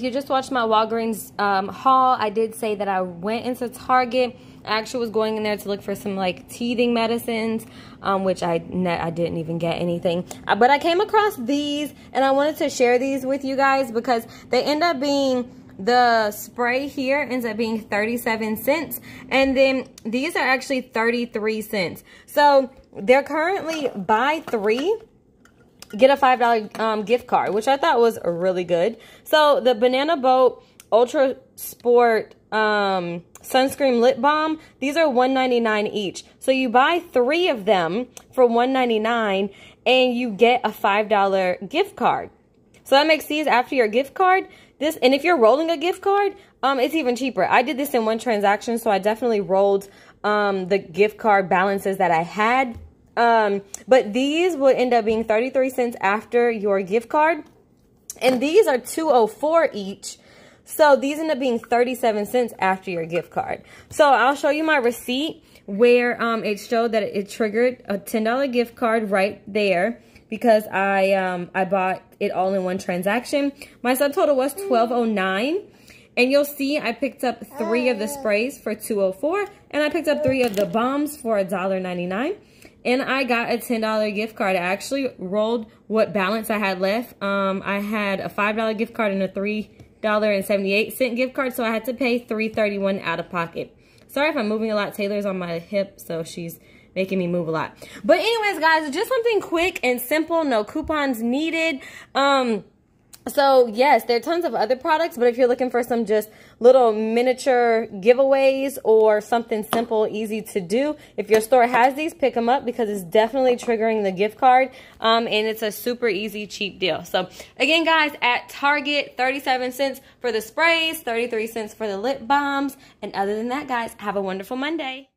you just watched my Walgreens um, haul, I did say that I went into Target. I actually was going in there to look for some like teething medicines, um, which I I didn't even get anything. Uh, but I came across these, and I wanted to share these with you guys because they end up being the spray here ends up being 37 cents. And then these are actually 33 cents. So they're currently buy three get a $5 um, gift card, which I thought was really good. So the Banana Boat Ultra Sport um, Sunscreen Lip Balm, these are $1.99 each. So you buy three of them for $1.99 and you get a $5 gift card. So that makes these after your gift card. This And if you're rolling a gift card, um, it's even cheaper. I did this in one transaction, so I definitely rolled um, the gift card balances that I had um, but these will end up being 33 cents after your gift card. And these are 204 each. So these end up being 37 cents after your gift card. So I'll show you my receipt where um, it showed that it triggered a $10 gift card right there because I um, I bought it all in one transaction. My subtotal was 1209 and you'll see I picked up three of the sprays for 204 and I picked up three of the balms for $1.99 and I got a $10 gift card. I actually rolled what balance I had left. Um, I had a $5 gift card and a $3.78 gift card, so I had to pay $3.31 out of pocket. Sorry if I'm moving a lot. Taylor's on my hip, so she's making me move a lot. But anyways, guys, just something quick and simple. No coupons needed. Um, so yes, there are tons of other products, but if you're looking for some just little miniature giveaways or something simple, easy to do, if your store has these, pick them up because it's definitely triggering the gift card. Um, and it's a super easy, cheap deal. So again, guys, at Target, 37 cents for the sprays, 33 cents for the lip balms. And other than that, guys, have a wonderful Monday.